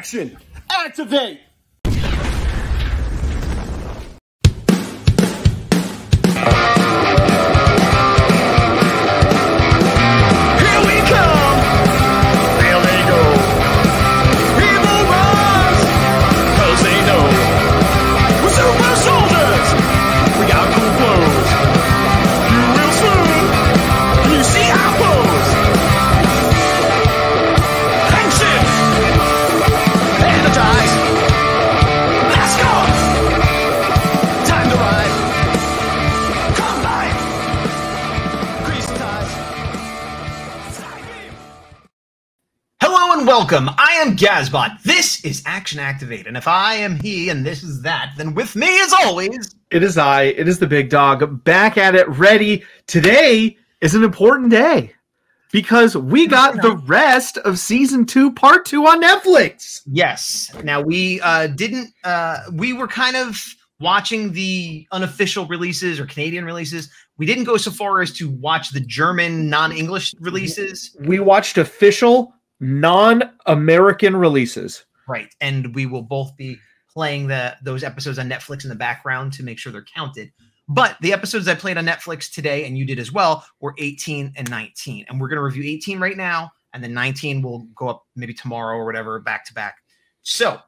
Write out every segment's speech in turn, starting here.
Action! Activate! Gazbot. This is Action Activate, and if I am he and this is that, then with me as always, It is I. It is the big dog. Back at it, ready. Today is an important day because we got the rest of season two, part two on Netflix. yes. Now we uh, didn't. Uh, we were kind of watching the unofficial releases or Canadian releases. We didn't go so far as to watch the German non-English releases, We watched official non-American releases. right? And we will both be playing the those episodes on Netflix in the background to make sure they're counted. But the episodes I played on Netflix today, and you did as well, were 18 and 19. And we're going to review 18 right now, and then 19 will go up maybe tomorrow or whatever, back to back. So,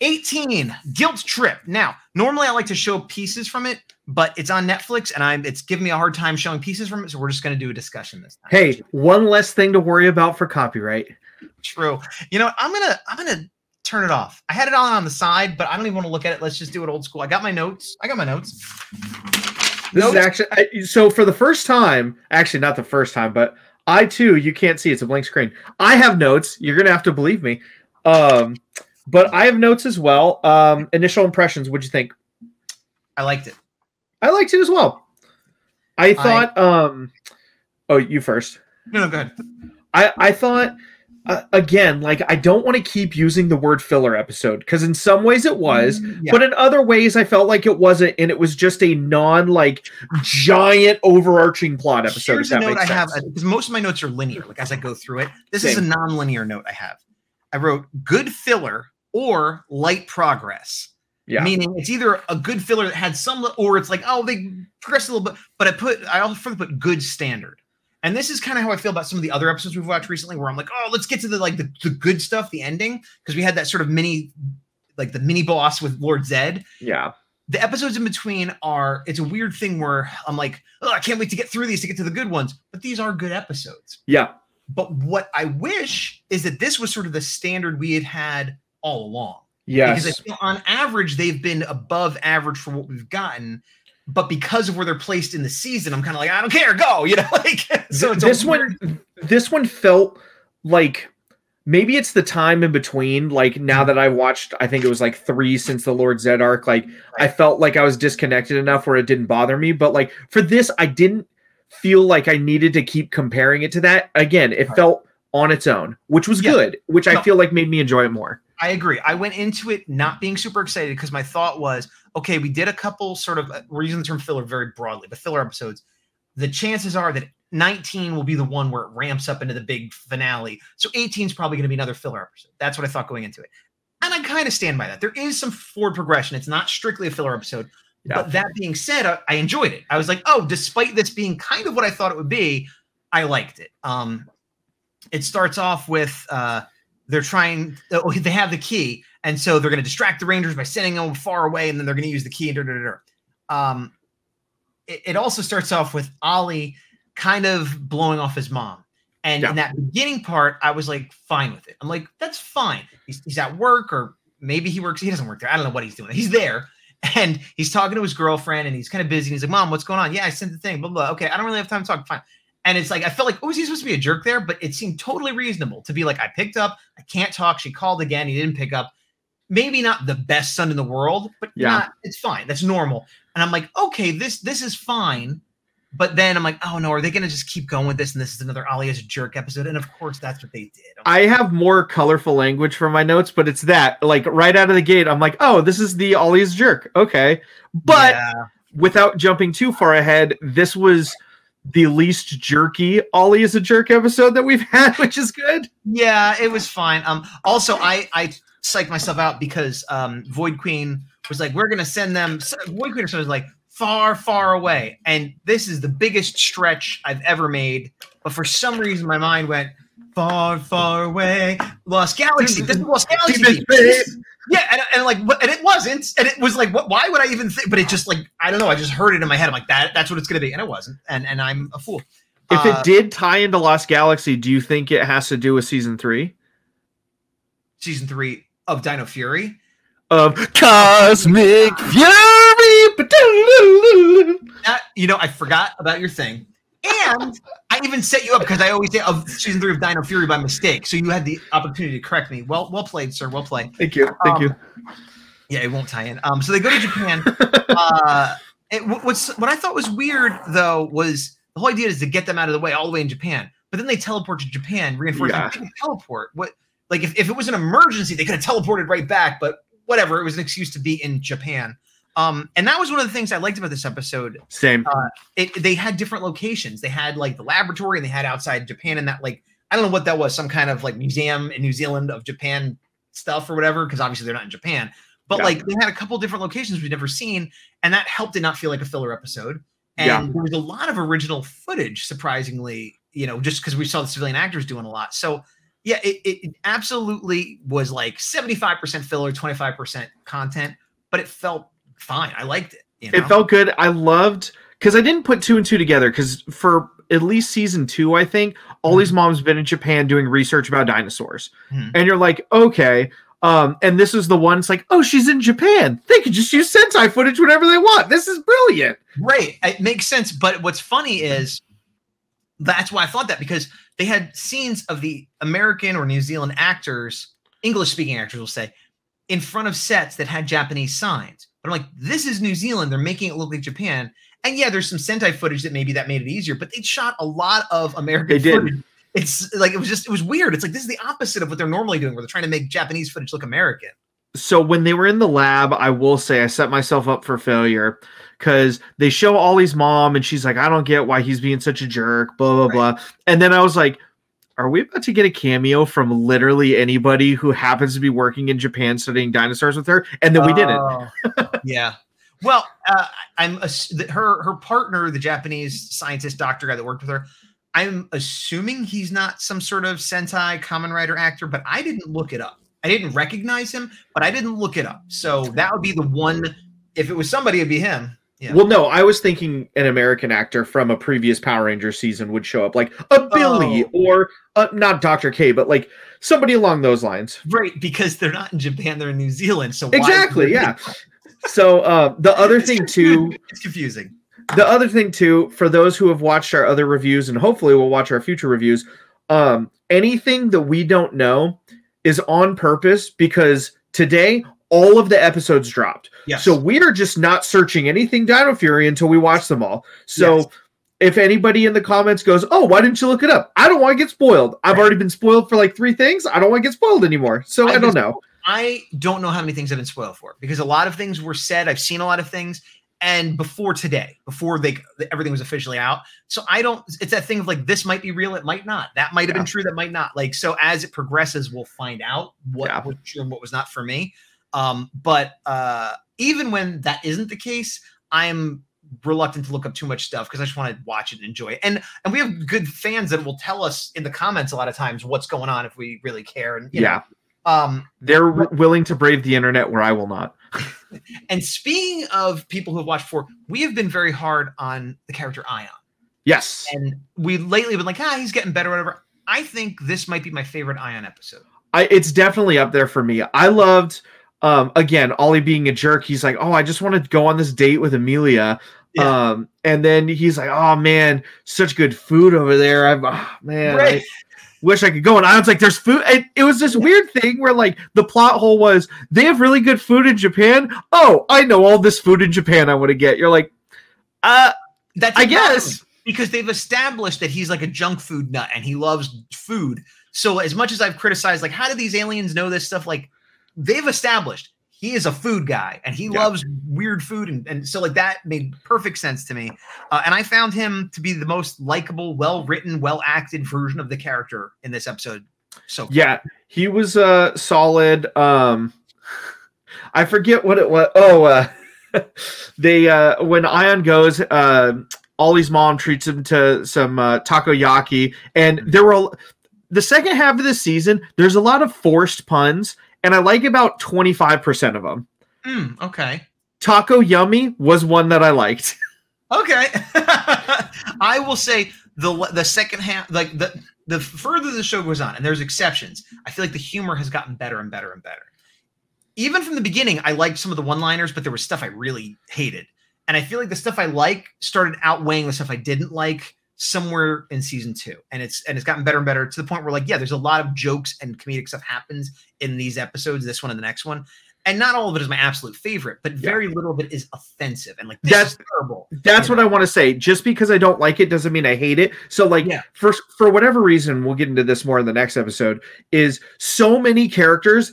18, Guilt Trip. Now, normally I like to show pieces from it, but it's on Netflix, and I'm it's giving me a hard time showing pieces from it. So we're just going to do a discussion this time. Hey, one less thing to worry about for copyright. True. You know, what? I'm gonna I'm gonna turn it off. I had it on on the side, but I don't even want to look at it. Let's just do it old school. I got my notes. I got my notes. This is actually I, so for the first time, actually not the first time, but I too, you can't see it's a blank screen. I have notes. You're gonna have to believe me. Um, but I have notes as well. Um, initial impressions. What'd you think? I liked it. I liked it as well. I thought. um, oh, you first. No, no, go ahead. I I thought. Uh, again, like I don't want to keep using the word filler episode because in some ways it was, Yeah. but in other ways I felt like it wasn't, and it was just a non like giant overarching plot episode. Here's a note I have because most of my notes are linear. Like as I go through it, this is a non-linear note I have. I wrote good filler or light progress. Yeah. Meaning it's either a good filler that had some, or it's like oh they progressed a little bit. But I put I also put good standard. And this is kind of how I feel about some of the other episodes we've watched recently, where I'm like, oh, let's get to the like the, the good stuff, the ending, because we had that sort of mini, like the mini boss with Lord Zedd. Yeah. The episodes in between are it's a weird thing where I'm like, oh, I can't wait to get through these to get to the good ones. But these are good episodes. Yeah. But what I wish is that this was sort of the standard we had had all along. Because I feel on average they've been above average for what we've gotten. But because of where they're placed in the season, I'm kind of like, I don't care, go, you know, like so this weird- one this one felt like maybe it's the time in between like now mm-hmm. that i watched i think it was like three since the lord zedd arc like i felt like i was disconnected enough where it didn't bother me but like for this i didn't feel like i needed to keep comparing it to that again it Right. felt on its own which was Yeah. good which i feel like made me enjoy it more I agree. I went into it not being super excited because my thought was, okay, we did a couple sort of we're using the term filler very broadly, but filler episodes. The chances are that 19 will be the one where it ramps up into the big finale. So 18 is probably going to be another filler episode. That's what I thought going into it. And I kind of stand by that. There is some forward progression. It's not strictly a filler episode. Yeah. But that being said, I, I enjoyed it. I was like, oh, despite this being kind of what I thought it would be, I liked it. Um, it starts off with uh, they're trying oh, they have the key and so they're going to distract the rangers by sending them far away and then they're going to use the key and da, da, da, um it, it also starts off with ollie kind of blowing off his mom. And Yeah. in that beginning part i was like fine with it. I'm like that's fine. He's, he's at work or maybe he works he doesn't work there. I don't know what he's doing. He's there and he's talking to his girlfriend and he's kind of busy and he's like mom what's going on? Yeah i sent the thing blah blah. Okay i don't really have time to talk. Fine and it's like I felt like, oh, is he supposed to be a jerk there? But it seemed totally reasonable to be like, I picked up, I can't talk. She called again, he didn't pick up. Maybe not the best son in the world, but Yeah. not, it's fine. That's normal. And I'm like, okay, this this is fine. But then I'm like, oh no, are they gonna just keep going with this? And this is another Ollie a jerk episode. And of course, that's what they did. I have more colorful language for my notes but it's that like right out of the gate i'm like oh this is the ollie's jerk okay but Yeah. without jumping too far ahead, this was the least jerky Ollie is a jerk episode that we've had, which is good. Yeah, it was fine. Um, also, I I psyched myself out because um, Void Queen was like, "We're gonna send them." Void Queen was like far, far away, and this is the biggest stretch I've ever made. But for some reason, my mind went far, far away, Lost Galaxy. This is Lost Galaxy. Yeah, and, and like, and it wasn't, and it was like, what? Why would I even think? But it just like, I don't know. I just heard it in my head. I'm like, that. That's what it's gonna be, and it wasn't, and and I'm a fool. If Uh, it did tie into Lost Galaxy, do you think it has to do with season three season three of Dino Fury. of Cosmic Fury? That, you know, I forgot about your thing. And I even set you up because I always say of season three of Dino Fury by mistake. So you had the opportunity to correct me. Well, well played, sir. Well played. Thank you, thank Um, you. Yeah, it won't tie in. Um, so they go to Japan. uh, it, what- what's what I thought was weird though was the whole idea is to get them out of the way all the way in Japan, but then they teleport to Japan, reinforcing Yeah. they teleport. What like if, if it was an emergency, they could have teleported right back, but whatever, it was an excuse to be in Japan. Um, and that was one of the things I liked about this episode Same. it they had different locations. They had like the laboratory and they had outside Japan and that like I don't know what that was, some kind of like museum in New Zealand of Japan stuff or whatever, because obviously they're not in Japan. But Yeah. like they had a couple different locations we've never seen, and that helped it not feel like a filler episode. And Yeah. there was a lot of original footage, surprisingly, you know, just because we saw the civilian actors doing a lot. So yeah, it, it, it absolutely was like 75% filler, 25% content, but it felt fine. I liked it. You know? It felt good. I loved because I didn't put two and two together because for at least season two, I think Ollie's mom's been in Japan doing research about dinosaurs, Mhm. and you're like, okay. Um, and this is the one. It's like, oh, she's in Japan. They could just use Sentai footage whenever they want. This is brilliant. Right. It makes sense. But what's funny is that's why I thought that because they had scenes of the American or New Zealand actors, English speaking actors will say, in front of sets that had Japanese signs. But I'm like, this is New Zealand. They're making it look like Japan. And yeah, there's some Sentai footage that maybe that made it easier, but they shot a lot of American They did. footage. It's like it was just it was weird. It's like this is the opposite of what they're normally doing, where they're trying to make Japanese footage look American. so when they were in the lab, I will say I set myself up for failure because they show Ollie's mom and she's like, I don't get why he's being such a jerk, blah, blah, blah. And then I was like, are we about to get a cameo from literally anybody who happens to be working in Japan studying dinosaurs with her? And then we didn't. Oh, yeah. Well, uh, I'm ass- th- her her partner, the Japanese scientist doctor guy that worked with her. I'm assuming he's not some sort of Sentai common writer actor, but I didn't look it up. I didn't recognize him, but I didn't look it up. So that would be the one. If it was somebody, it'd be him. Yeah. Well, no, I was thinking an American actor from a previous Power Ranger season would show up, like a Billy Oh. or uh, not Dr. K, but like somebody along those lines. Right, because they're not in Japan; they're in New Zealand. So why- Exactly, yeah. So uh, the other thing too, it's confusing. the other thing too, for those who have watched our other reviews and hopefully will watch our future reviews, um, anything that we don't know is on purpose because today all of the episodes dropped. Yes. So we are just not searching anything Dino Fury until we watch them all. So Yes. if anybody in the comments goes, "Oh, why didn't you look it up?" I don't want to get spoiled. I've Right. already been spoiled for like three things. I don't want to get spoiled anymore. So I, I've don't know. I don't know how many things I've been spoiled for because a lot of things were said. I've seen a lot of things, and before today, before they everything was officially out. So I don't. It's that thing of like this might be real, it might not. That might have Yeah. been true, that might not. Like so, as it progresses, we'll find out what Yeah. was true and what was not for me. Um, but uh, even when that isn't the case, I'm reluctant to look up too much stuff because I just want to watch it and enjoy it. And and we have good fans that will tell us in the comments a lot of times what's going on if we really care. And you know, Yeah. um, They're w- willing to brave the internet where I will not. And speaking of people who have watched before, we have been very hard on the character Aiyon. Yes. And we lately have been like, ah, he's getting better, whatever. I think this might be my favorite Aiyon episode. I, it's definitely up there for me. I loved, um, again, Ollie being a jerk. He's like, oh, I just want to go on this date with Amelia. Yeah. Um, and then he's like, oh man, such good food over there. I'm, ah, man, I wish I could go. And I was like, there's food. It, it was this weird thing where like the plot hole was they have really good food in Japan. Oh, I know all this food in Japan I want to get. You're like, uh, That's I problem, guess. because they've established that he's like a junk food nut and he loves food. So as much as I've criticized, like, how do these aliens know this stuff? Like, they've established he is a food guy and he Yeah. loves weird food and, and so like that made perfect sense to me uh, and i found him to be the most likable well written well acted version of the character in this episode so Yeah, he was uh solid. Um I forget what it was. Oh, uh they uh when Aiyon goes, uh Ollie's mom treats him to some uh, takoyaki, and there were the second half of the season. There's a lot of forced puns, and I like about twenty five percent of them. Mm, okay Taco Yummy was one that I liked. Okay. I will say the the second half, like the the further the show goes on, and there's exceptions. I feel like the humor has gotten better and better and better. Even from the beginning, I liked some of the one-liners, but there was stuff I really hated, and I feel like the stuff I like started outweighing the stuff I didn't like somewhere in season two, and it's and it's gotten better and better to the point where like yeah, there's a lot of jokes and comedic stuff happens in these episodes, this one and the next one. And not all of it is my absolute favorite, but very little of it is offensive and like this That's- is terrible. That's Yeah. what I want to say. Just because I don't like it doesn't mean I hate it. So, like, Yeah. for for whatever reason, we'll get into this more in the next episode. Is so many characters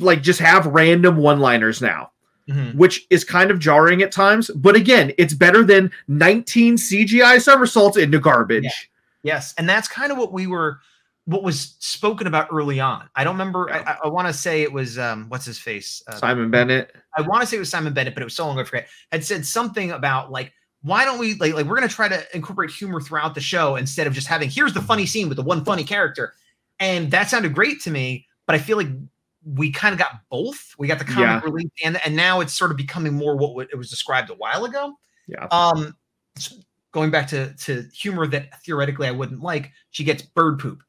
like just have random one liners now, Mhm. which is kind of jarring at times. But again, it's better than 19 CGI somersaults into garbage. Yeah. Yes, and that's kind of what we were, what was spoken about early on. I don't remember. I, I, I want to say it was um, what's his face. Uh, Simon Bennett. I want to say it was Simon Bennett, but it was so long ago I forget. Had said something about like, why don't we like like we're gonna try to incorporate humor throughout the show instead of just having here's the funny scene with the one funny character, and that sounded great to me. But I feel like we kind of got both. We got the comic Yeah. relief, and and now it's sort of becoming more what it was described a while ago. Yeah. Um, going back to to humor that theoretically I wouldn't like, she gets bird poop,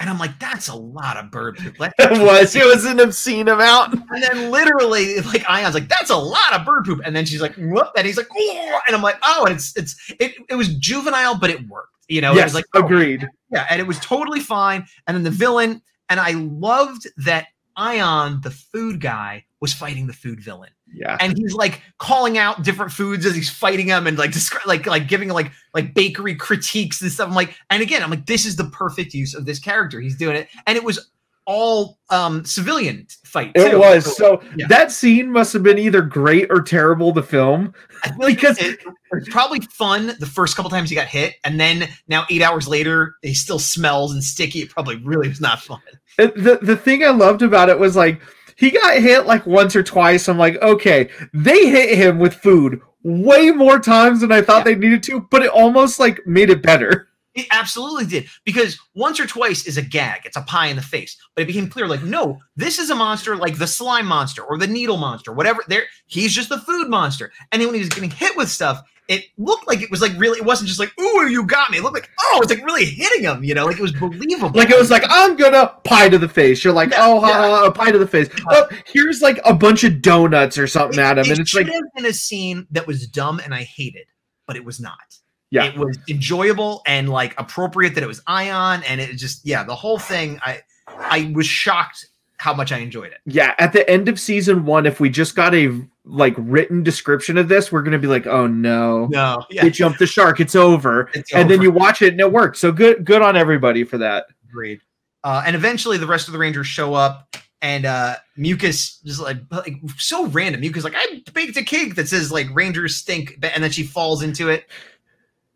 and I'm like, that's a lot of bird poop. Let- It was. It was an obscene amount. and then literally, like Aiyon's like, that's a lot of bird poop, and then she's like, whoop, and he's like, oh, and I'm like, oh, and it's it's it it was juvenile, but it worked. You know, it yes, was like, oh, agreed. yeah, and it was totally fine. And then the villain, and I loved that Aiyon, the food guy, was fighting the food villain Yeah. and he's like calling out different foods as he's fighting them and like descri- like like giving like like bakery critiques and stuff. I'm like, and again, I'm like, this is the perfect use of this character. He's doing it, and it was all um civilian fight. It was. So Yeah. that scene must have been either great or terrible to film. I feel like because- it, it's probably fun the first couple times he got hit, and then now eight hours later, he still smells and sticky. It probably really was not fun. The the thing I loved about it was like he got hit like once or twice. I'm like, okay, they hit him with food way more times than I thought they needed to, but it almost like made it better. It absolutely did because once or twice is a gag. It's a pie in the face. But it became clear, like, no, this is a monster like the slime monster or the needle monster, whatever. There, he's just the food monster. And then when he was getting hit with stuff, it looked like it was like really. It wasn't just like, ooh, you got me. It looked like, oh, it's like really hitting him. You know, like it was believable. Like it was like, I'm gonna pie to the face. You're like, Yeah, oh, ha, yeah. ha, ha, pie to the face. Oh, here's like a bunch of donuts or something at him, it and it's should like, have been a scene that was dumb and I hated, but it was not. Yeah. It was enjoyable and like appropriate that it was Aiyon, and it just yeah, the whole thing. I I was shocked how much I enjoyed it. yeah. At the end of season one, if we just got a like written description of this, we're gonna be like, oh no, No, yeah, it jumped the shark. It's over. it's and then you watch it and it worked. So good, good on everybody for that. Agreed. Uh, and eventually, the rest of the Rangers show up, and uh, Mucus just like, like so random. Mucus like, I baked a cake that says like Rangers stink, and then she falls into it.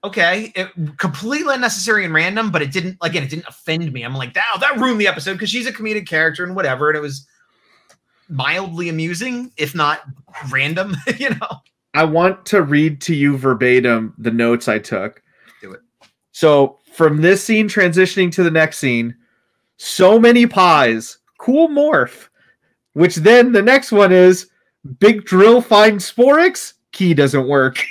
Okay, it completely unnecessary and random, but it didn't. Again, it didn't offend me. I'm like, wow, that ruined the episode because she's a comedic character and whatever, and it was mildly amusing, if not random. you know, I want to read to you verbatim the notes I took. Do it. So from this scene transitioning to the next scene, so many pies, cool morph. Which then the next one is big drill finds sporix, key doesn't work.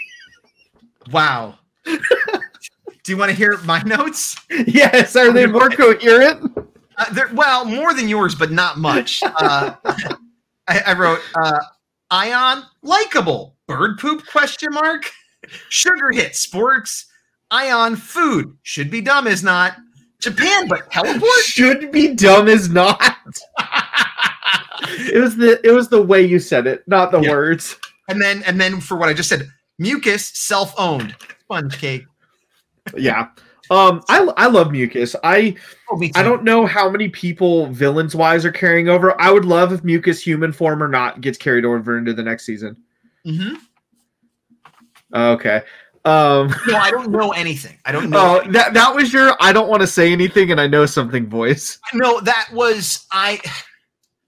wow. Do you want to hear my notes? yes, are they more coherent? Uh, well, more than yours, but not much. Uh, I, I wrote uh, Aiyon likable bird poop question mark sugar hit sporks Aiyon food should be dumb is not Japan but teleport. Should be dumb is not. It was the it was the way you said it, not the Yeah. words. and then and then for what I just said, mucus self owned sponge cake. Yeah. Um, I I love Mucus. I Oh, I don't know how many people villains wise are carrying over. I would love if Mucus human form or not gets carried over into the next season. Mhm. Okay. Um No, I don't know anything. I don't know. Oh, that that was your I don't want to say anything and I know something voice. No, that was I.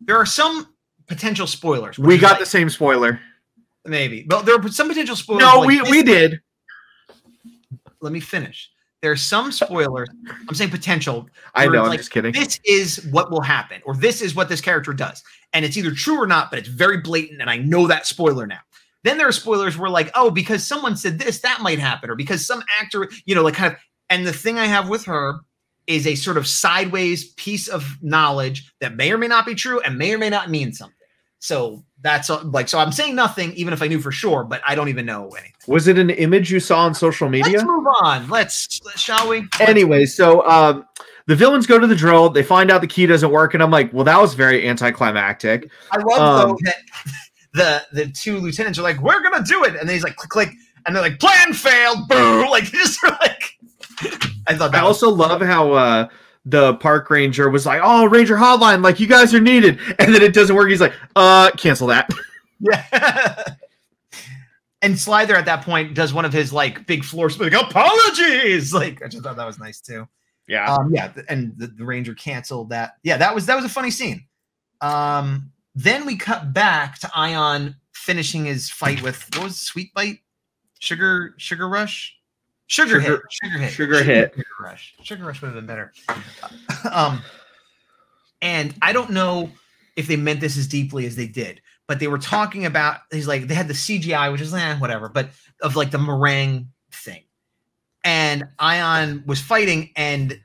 There are some potential spoilers. We got like- the same spoiler. Maybe, but there are some potential spoilers. No, like we we did. Let me finish. There are some spoilers. I'm saying potential. I know. I'm like, just kidding. This is what will happen, or this is what this character does, and it's either true or not. But it's very blatant, and I know that spoiler now. Then there are spoilers where like, oh, because someone said this, that might happen, or because some actor, you know, like kind of. And the thing I have with her is a sort of sideways piece of knowledge that may or may not be true and may or may not mean something. So that's like, so I'm saying nothing, even if I knew for sure, but I don't even know anything. Was it an image you saw on social media? Let's move on. Let's, shall we? anyway, so um, the villains go to the drill. They find out the key doesn't work, and I'm like, well, that was very anticlimactic. I love Um, though that the the two lieutenants are like, "We're gonna do it," and then he's like, "Click, click," and they're like, "Plan failed." Boo! Like just like. I thought I that was also love how uh, the park ranger was like, "Oh, Ranger Hotline, like you guys are needed," and then it doesn't work. He's like, "Uh, cancel that." yeah. and Slider at that point does one of his like big floor spinning apologies. Like I just thought that was nice too. Yeah, Um, yeah, and the, the ranger canceled that. Yeah, that was that was a funny scene. Um, then we cut back to Aiyon finishing his fight with what was it, Sweet Bite, Sugar Sugar Rush, Sugar, Hit, Sugar- Sugar Hit, Sugar Hit. Sugar Rush, Sugar Rush would have been better. um, and I don't know if they meant this as deeply as they did, but they were talking about. He's like they had the CGI, which is eh, whatever, but of like the meringue thing and Aiyon was fighting and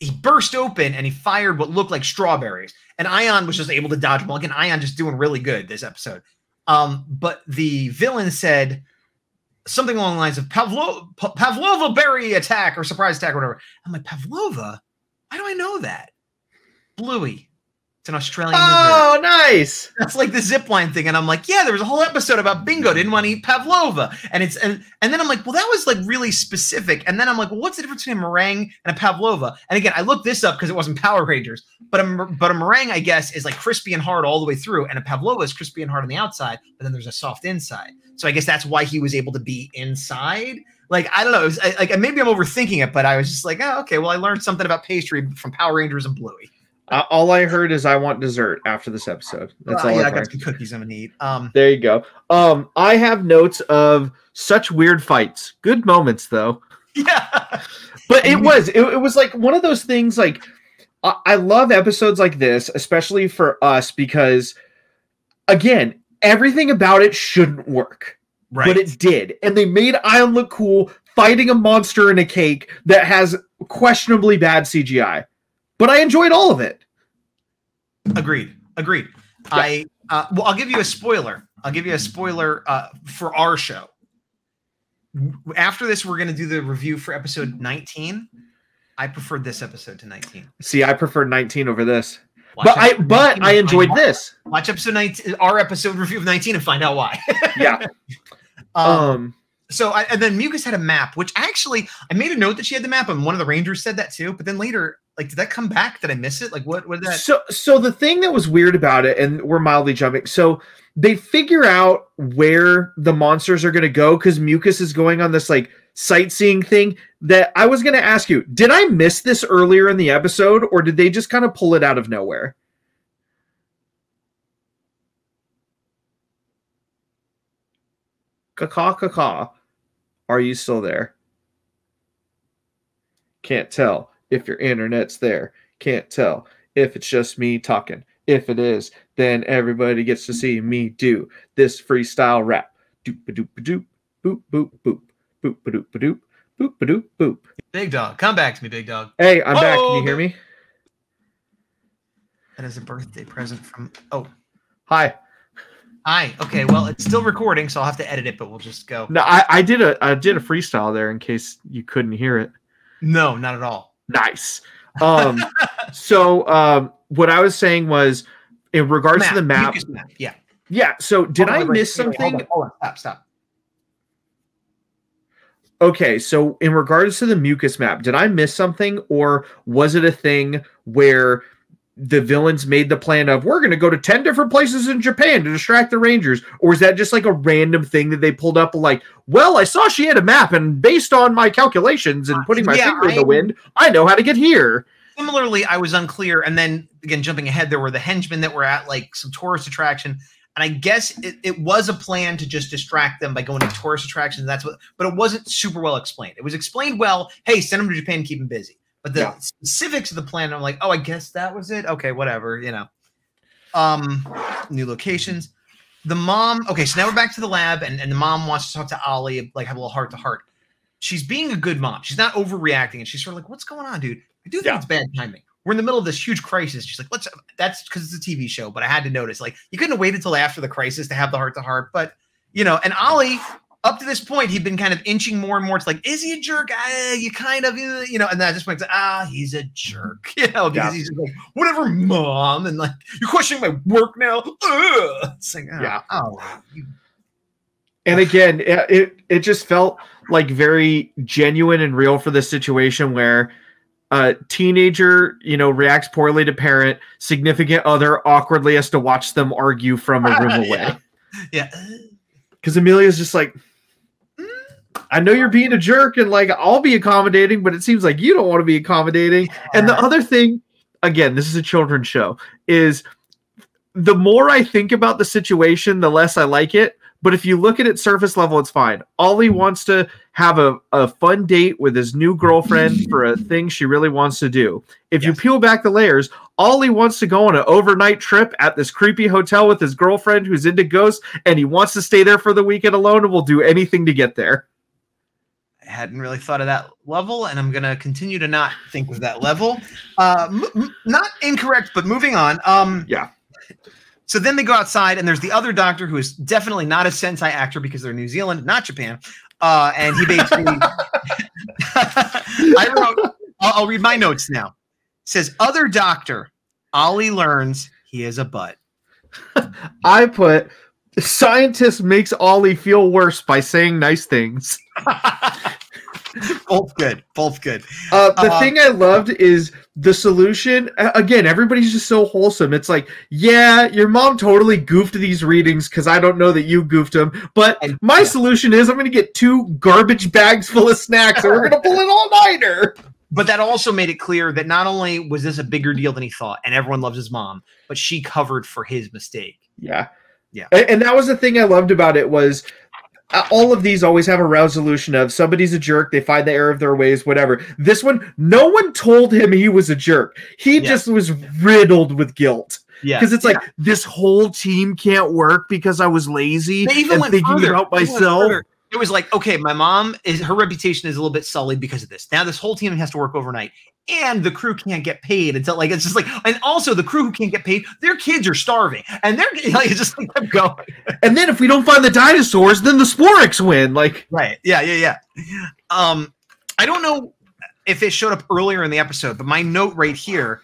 he burst open and he fired what looked like strawberries. And Aiyon was just able to dodge them. Again, Aiyon just doing really good this episode. Um, but the villain said something along the lines of Pavlo- Pavlova berry attack or surprise attack or whatever. I'm like, Pavlova? Why do I know that? Bluey. It's an Australian. Oh, nice. That's like the zip line thing, and I'm like, yeah, there was a whole episode about Bingo didn't want to eat pavlova, and it's and and then I'm like, well, that was like really specific, and then I'm like, well, what's the difference between a meringue and a pavlova? And again, I looked this up because it wasn't Power Rangers, but a but a meringue, I guess, is like crispy and hard all the way through, and a pavlova is crispy and hard on the outside, but then there's a soft inside. So I guess that's why he was able to be inside. Like I don't know, it was, I, like maybe I'm overthinking it, but I was just like, oh, okay, well, I learned something about pastry from Power Rangers and Bluey. Uh, all I heard is I want dessert after this episode. That's Uh, all yeah, I I got some cookies I'm gonna eat. Um, There you go. Um, I have notes of such weird fights. Good moments though. yeah. But it was it, it was like one of those things like I, I love episodes like this, especially for us because again, everything about it shouldn't work. Right. But it did. And they made Aiyon look cool fighting a monster in a cake that has questionably bad CGI. But I enjoyed all of it. Agreed. Agreed. I uh, well, I'll give you a spoiler. I'll give you a spoiler uh, for our show. After this, we're going to do the review for episode 19. I preferred this episode to 19. See, I preferred 19 over this. Watch But I but I enjoyed this. Watch episode 19, our episode review of 19, and find out why. Yeah. um, Um so I, and then Mucus had a map, which actually I made a note that she had the map, and one of the Rangers said that too. But then later, like, did that come back? Did I miss it? Like, what? Did that? So, so the thing that was weird about it, and we're mildly jumping. So they figure out where the monsters are going to go because Mucus is going on this like sightseeing thing. That I was going to ask you: Did I miss this earlier in the episode, or did they just kind of pull it out of nowhere? Caw caw. Are you still there? Can't tell if your internet's there. Can't tell if it's just me talking. If it is, then everybody gets to see me do this freestyle rap. Doop a doop a doop, boop boop boop, boop a doop a doop, boop a doop boop. Big dog, come back to me, big dog. Hey, I'm back. Can Oh, you hear me? That is a birthday present from. Oh, Hi. Hi. Okay, well, it's still recording, so I'll have to edit it, but we'll just go. No, I, I did a I did a freestyle there in case you couldn't hear it. No, not at all. Nice. Um, so um, what I was saying was in regards to the map. Map. Yeah. Yeah. So did I miss wait, hold something? on, Hold on, stop, stop. okay, so in regards to the mucus map, did I miss something, or was it a thing where the villains made the plan of we're going to go to 10 different places in Japan to distract the Rangers? Or is that just like a random thing that they pulled up? Like, well, I saw she had a map, and based on my calculations and putting my Yeah, finger in the wind, I know how to get here. Similarly, I was unclear. And then again, jumping ahead, there were the henchmen that were at like some tourist attraction. And I guess it, it was a plan to just distract them by going to tourist attractions. That's what, but it wasn't super well explained. It was explained well. Hey, send them to Japan, keep them busy. But the Yeah. specifics of the plan, I'm like, oh, I guess that was it. Okay, whatever, you know. Um, new locations. The mom. Okay, so now we're back to the lab, and, and the mom wants to talk to Ollie, like have a little heart to heart. She's being a good mom. She's not overreacting, and she's sort of like, "What's going on, dude? I do think Yeah. it's bad timing. We're in the middle of this huge crisis." She's like, "Let's." That's because it's a TV show, but I had to notice, like, you couldn't have waited until after the crisis to have the heart to heart. But you know, and Ollie, up to this point, he'd been kind of inching more and more. It's like, is he a jerk? Uh, you kind of, uh, you know, and then at this point, it's like, ah, he's a jerk, you know, because Yeah. he's just like, whatever, mom, and like, you're questioning my work now. Ugh. It's like, oh, Yeah. oh, And again, it, it just felt like very genuine and real for this situation where a teenager, you know, reacts poorly to parent, significant other awkwardly has to watch them argue from a room away. Yeah. yeah. uh, Because Amelia's just like, I know you're being a jerk and like I'll be accommodating, but it seems like you don't want to be accommodating. And the other thing, again, this is a children's show, is the more I think about the situation, the less I like it. But if you look at it surface level, it's fine. Ollie wants to have a, a fun date with his new girlfriend for a thing she really wants to do. If you peel back the layers, Ollie wants to go on an overnight trip at this creepy hotel with his girlfriend who's into ghosts, and he wants to stay there for the weekend alone and will do anything to get there. I hadn't really thought of that level, and I'm going to continue to not think of that level. Uh, m- m- not incorrect, but moving on. Um, Yeah. So then they go outside, and there's the other doctor who is definitely not a Sentai actor because they're New Zealand, not Japan. Uh, and he basically, I wrote, I'll, I'll read my notes now. It says, Other doctor, Ollie learns he is a butt. I put scientist makes Ollie feel worse by saying nice things. both good, both good. Uh, the Uh, thing I loved is the solution. Again, everybody's just so wholesome. It's like, yeah, your mom totally goofed these readings because I don't know that you goofed them. But And- my yeah. solution is I'm going to get two garbage bags full of snacks and we're going to pull an all nighter. But that also made it clear that not only was this a bigger deal than he thought, and everyone loves his mom, but she covered for his mistake. Yeah. Yeah. And, that was the thing I loved about it was uh, all of these always have a resolution of somebody's a jerk, they find the error of their ways, whatever. This one, no one told him he was a jerk. He Yeah. just was riddled with guilt. Yeah, Because it's like this whole team can't work because I was lazy They even and thinking further. about myself. It was like, okay, my mom is her reputation is a little bit sullied because of this. Now this whole team has to work overnight, and the crew can't get paid until like it's just like, and also the crew who can't get paid, their kids are starving, and they're like it's just like kept going. And then if we don't find the dinosaurs, then the Sporix win. Like, Right. Yeah. Yeah. Yeah. Um, I don't know if it showed up earlier in the episode, but my note right here,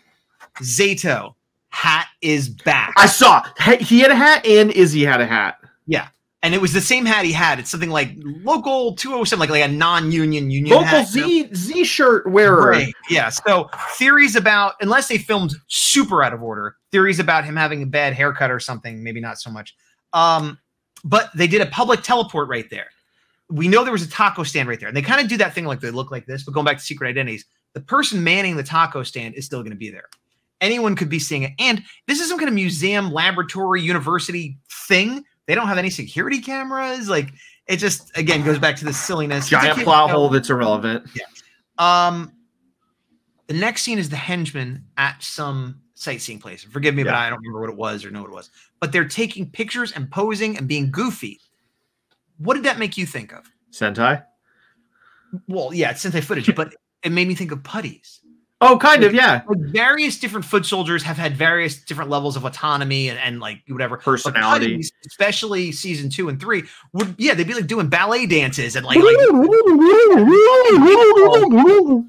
Zayto hat is back. I saw he had a hat and Izzy had a hat. And it was the same hat he had. It's something like local 207, like, like a non-union union Local hat, you know? Z Z shirt wearer. Right. Yeah. So theories about unless they filmed super out of order, theories about him having a bad haircut or something, maybe not so much. Um, but they did a public teleport right there. We know there was a taco stand right there, and they kind of do that thing like they look like this. But going back to secret identities, the person manning the taco stand is still going to be there. Anyone could be seeing it, and this is some kind of museum, laboratory, university thing. They don't have any security cameras. Like it just again goes back to the silliness. Giant plow hole that's irrelevant. Yeah. Um, the next scene is the henchmen at some sightseeing place. Forgive me, but I don't remember what it was or know what it was. But they're taking pictures and posing and being goofy. What did that make you think of? Sentai. Well, yeah, it's Sentai footage, but it made me think of putties. Oh, kind of, yeah. Like various different foot soldiers have had various different levels of autonomy and, and like whatever But Personality. putties, especially season two and three, would yeah, they'd be like doing ballet dances and like, like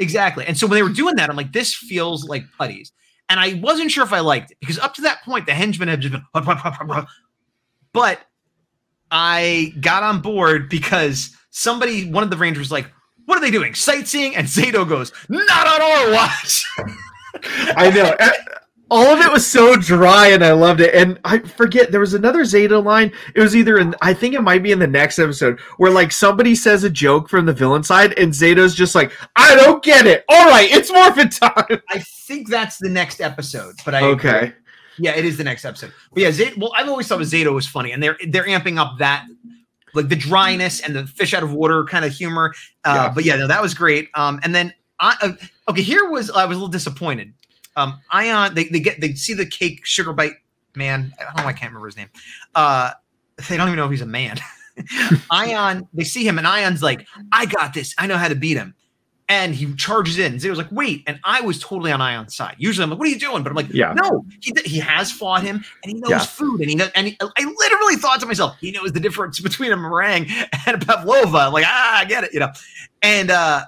Exactly. And so when they were doing that, I'm like, this feels like putties. And I wasn't sure if I liked it because up to that point, the henchmen had just been, but I got on board because somebody, one of the Rangers, like, "What are they doing? Sightseeing?" And Zayto goes, "Not on our watch." I know. All of it was so dry, and I loved it. And I forget there was another Zayto line. It was either in, I think it might be in the next episode, where like somebody says a joke from the villain side, and Zayto's just like, "I don't get it." All right, it's morphin time. I think that's the next episode, but I agree. Okay. Yeah, it is the next episode. But yeah, Zayto, well, I've always thought Zayto was funny, and they're they're amping up that like the dryness and the fish out of water kind of humor. Uh, Yeah. But yeah, no, that was great. Um, and then I uh, okay, here was I was a little disappointed. Um, Aiyon, they, they get they see the cake sugar bite man. I don't know, I can't remember his name. Uh, they don't even know if he's a man. Aiyon, they see him, and Aiyon's like, "I got this. I know how to beat him." And he charges in. Zayto's like, "Wait!" And I was totally on Aiyon's side. Usually, I'm like, "What are you doing?" But I'm like, Yeah. no, he he has fought him, and he knows Yeah. food, and he knows. And he, I literally thought to myself, he knows the difference between a meringue and a pavlova. I'm like, ah, I get it, you know. And uh,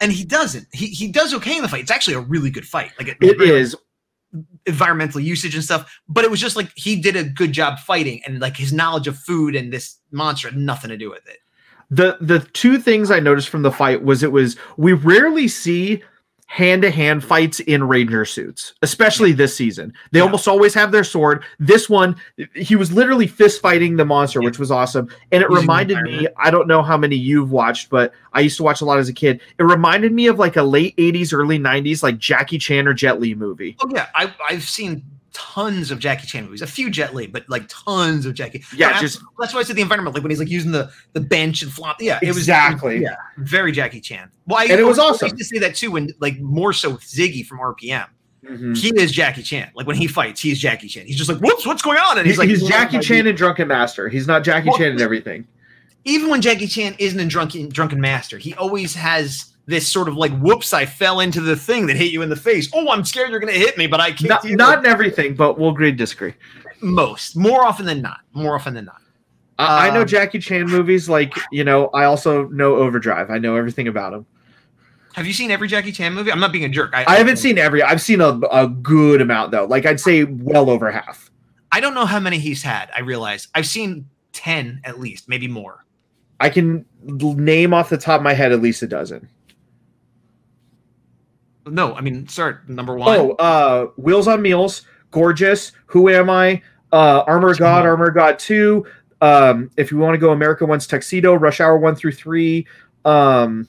and he doesn't. He he does okay in the fight. It's actually a really good fight. Like it, It is. environmental usage and stuff. But it was just like he did a good job fighting, and like his knowledge of food and this monster had nothing to do with it. The the two things I noticed from the fight was it was we rarely see hand to hand fights in ranger suits, especially this season. They Yeah. almost always have their sword. This one, he was literally fist fighting the monster, which was awesome. And it the reminded me, I don't know how many you've watched, but I used to watch a lot as a kid. It reminded me of like a late 80s, early 90s, like Jackie Chan or Jet Li movie. Oh yeah, I I've seen tons of Jackie Chan movies, a few Jet Li, but like tons of Jackie. Yeah, No, just that's why I said the environment, like when he's like using the the bench and flop. Yeah, it was Exactly. yeah, very Jackie Chan. Well, I, And it was I awesome. used to say that too when like more so with Ziggy from RPM. Mhm. He is Jackie Chan. Like when he fights, he's Jackie Chan. He's just like, whoops, what's going on? And he's, he's like, he's Jackie Chan and Drunken Master. He's not Jackie Well, Chan and everything. even when Jackie Chan isn't in Drunken Drunken Master, he always has this sort of like, whoops, I fell into the thing that hit you in the face. Oh, I'm scared you're gonna hit me, but I can't. Not, not in everything, but we'll agree to disagree. most, more often than not, more often than not. I, I know Um, Jackie Chan movies. Like you know, I also know Overdrive. I know everything about him. Have you seen every Jackie Chan movie? I'm not being a jerk. I haven't seen every. I've seen a, a good amount though. Like I'd say well over half. I don't know how many he's had. I realize I've seen ten at least, maybe more. I can name off the top of my head at least a dozen. No, I mean, start number one. Oh, uh, Wheels on Meals, Gorgeous, Who Am I? Uh, Armor God, Armor God Two. Um, if you want to go America One's Tuxedo, Rush Hour One through Three. Um,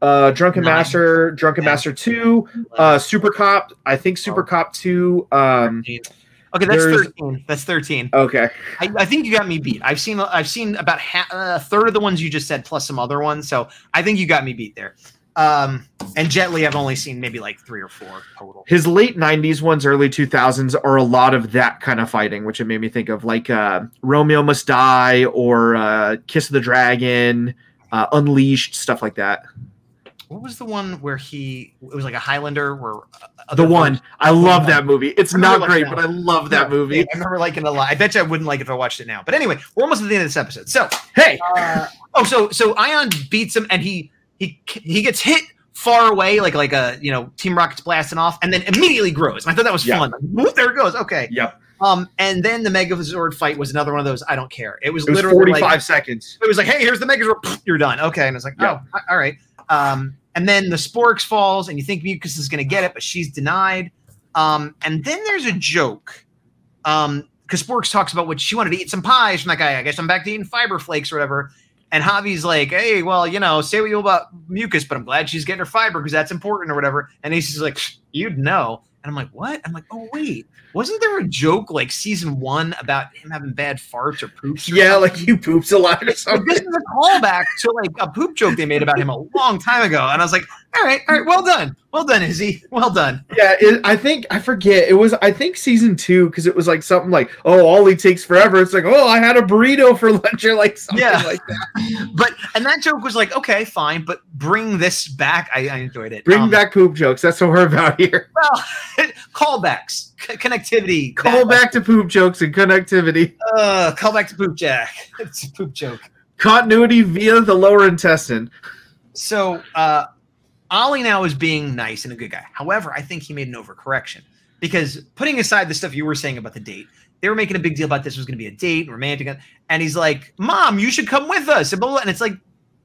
uh, Drunken Nine. Master, Drunken Yeah. Master Two, uh, Super Cop. I think Super Cop Two. Um, okay, that's thirteen. That's thirteen. okay. I, I think you got me beat. I've seen I've seen about ha- a third of the ones you just said, plus some other ones. So I think you got me beat there. Um, and Jet Li, I've only seen maybe like three or four total. his late 90s ones early 2000s are a lot of that kind of fighting which it made me think of like uh, romeo must die or uh, kiss of the dragon uh, unleashed stuff like that What was the one where he? It was like a Highlander. Where uh, the one i love that movie it's not great but i love that movie I remember liking it a lot. I bet you I wouldn't like it if I watched it now. But anyway, we're almost at the end of this episode. So, hey uh, oh, so so Ion beats him, and he he he gets hit far away, like like a you know Team Rocket's blasting off, and then immediately grows. And I thought that was Yeah. fun. Like, whoop, there it goes. Okay. yep Um, and then the Megazord fight was another one of those. I don't care. It was it was literally 45 like, seconds it was like, hey, here's the Megazord. You're done. Okay, and it's like, Yeah. oh, all right. Um, and then the Sporix falls, and you think Mucus is going to get it, but she's denied. Um, and then there's a joke. Um, because Sporks talks about what she wanted to eat some pies from that guy. I guess I'm back to eating fiber flakes or whatever. And Javi's like, hey, well, you know, say what you will about Mucus, but I'm glad she's getting her fiber because that's important or whatever. And he's just like, you'd know. And I'm like, what? I'm like, oh wait, wasn't there a joke like season one about him having bad farts or poops? or yeah something? like you poops a lot or Like, something this is a callback to like a poop joke they made about him a long time ago, and I was like, "All right, all right, well done, well done, Izzy, well done." yeah it, i think i forget it was i think season two because it was like something like oh ollie takes forever it's like oh i had a burrito for lunch or like something Yeah. like that But and that joke was like, okay, fine, but bring this back. I, I enjoyed it. bring Um, back poop jokes that's what we're about here well, callbacks, c- connectivity. Call back to poop jokes and connectivity. Uh, call back to poop jack. it's a poop joke. Continuity via the lower intestine. So uh Ollie now is being nice and a good guy. However, I think he made an overcorrection because putting aside the stuff you were saying about the date, they were making a big deal about this was going to be a date, romantic, and he's like, "Mom, you should come with us," and blah, blah, blah. and it's like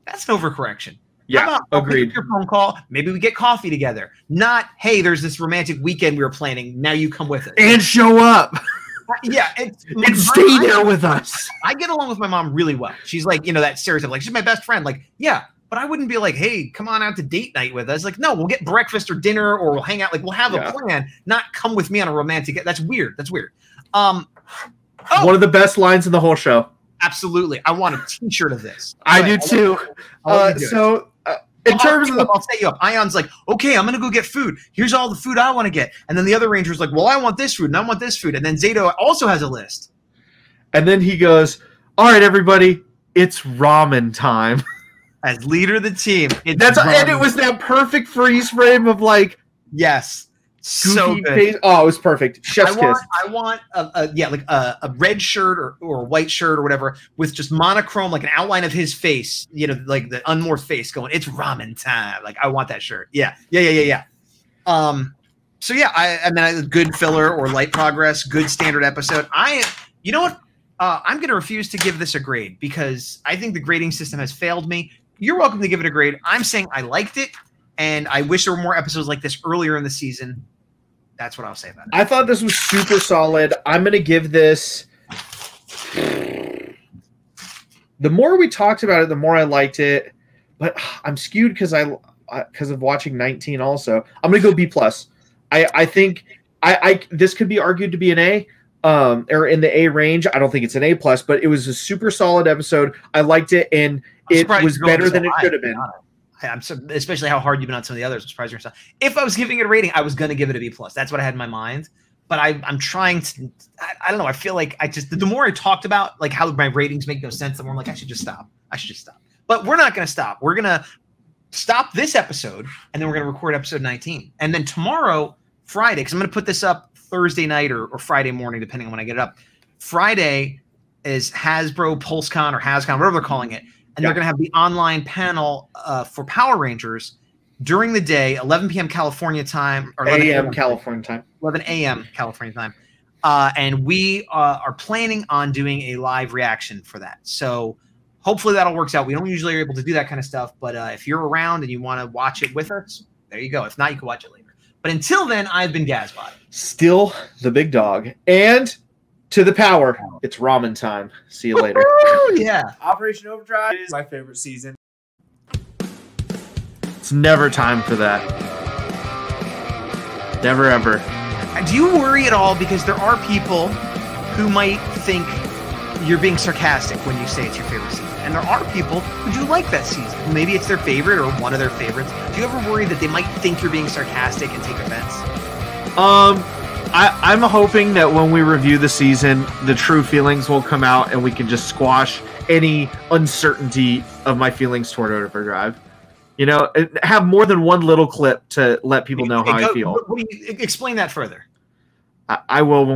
that's an overcorrection. Yeah, about I'll pick up agreed. Your phone call. Maybe we get coffee together. Not, hey, there's this romantic weekend we were planning. Now you come with us. And show up uh, yeah, it's, and stay there with us. I get along with my mom really well. She's like, you know, that stereotype, like she's my best friend. Like, yeah, but I wouldn't be like, hey, come on out to date night with us. Like, no, we'll get breakfast or dinner or we'll hang out. Like, we'll have Yeah. a plan, not come with me on a romantic. That's weird. That's weird. Um, oh, One of the best lines in the whole show. absolutely. I want a T-shirt of this. I Go do too. I'll Uh, do it. so, uh, in I'll terms of the I'll set you up. Aiyon's like, okay, I'm gonna go get food. Here's all the food I want to get, and then the other ranger's like, well, I want this food and I want this food, and then Zayto also has a list. And then he goes, "All right, everybody, it's ramen time." As leader of the team, That's and it was that perfect freeze frame of like yes, so good. face. Oh, it was perfect. I Chef's want, kiss. I want a, a yeah, like a, a red shirt or, or a white shirt or whatever with just monochrome, like an outline of his face, you know, like the unmorphed face going, it's ramen time. Like I want that shirt. Yeah. Yeah. Yeah. Yeah. Yeah. Um, so yeah, I, then a good filler or light progress, good standard episode. I, you know what? Uh, I'm going to refuse to give this a grade because I think the grading system has failed me. You're welcome to give it a grade. I'm saying I liked it, and I wish there were more episodes like this earlier in the season. That's what I'll say about it. I thought this was super solid. I'm gonna give this. The more we talked about it, the more I liked it. But I'm skewed because I because of watching 19. Also, I'm gonna go B plus. I I think I I this could be argued to be an A. Um, or in the A range. I don't think it's an A plus, but it was a super solid episode. I liked it, and it was better than it should have been. I'm so, especially how hard you've been on some of the others. I'm surprised you're so. If I was giving it a rating, I was going to give it a B plus. That's what I had in my mind. But I, I'm trying to. I, I don't know. I feel like I just the more I talked about like how my ratings make no sense, the more I'm like I should just stop. I should just stop. But we're not going to stop. We're going to stop this episode, and then we're going to record episode 19, and then tomorrow, Friday, because I'm going to put this up Thursday night or, or Friday morning, depending on when I get it up. Friday is Hasbro PulseCon or HasCon, whatever they're calling it, and Yeah. they're going to have the online panel uh, for Power Rangers during the day, 11 p.m. California time or 11 AM California time. 11 a.m. California time. Uh, and we uh, are planning on doing a live reaction for that. So hopefully that all works out. We don't usually are able to do that kind of stuff, but uh, if you're around and you want to watch it with us, there you go. If not, you can watch it later. But until then, I've been Gazbot. Still the big dog, and to the power, it's ramen time. See you later. Yeah. Operation Overdrive is my favorite season. It's never time for that. Never ever. Do you worry at all because there are people who might think you're being sarcastic when you say it's your favorite season, and there are people who do like that season. Maybe it's their favorite or one of their favorites. Do you ever worry that they might think you're being sarcastic and take offense? Um, I, I'm hoping that when we review the season, the true feelings will come out and we can just squash any uncertainty of my feelings toward Overdrive. You know, have more than one little clip to let people know how Go- I feel. What, what do you explain that further? I, I will when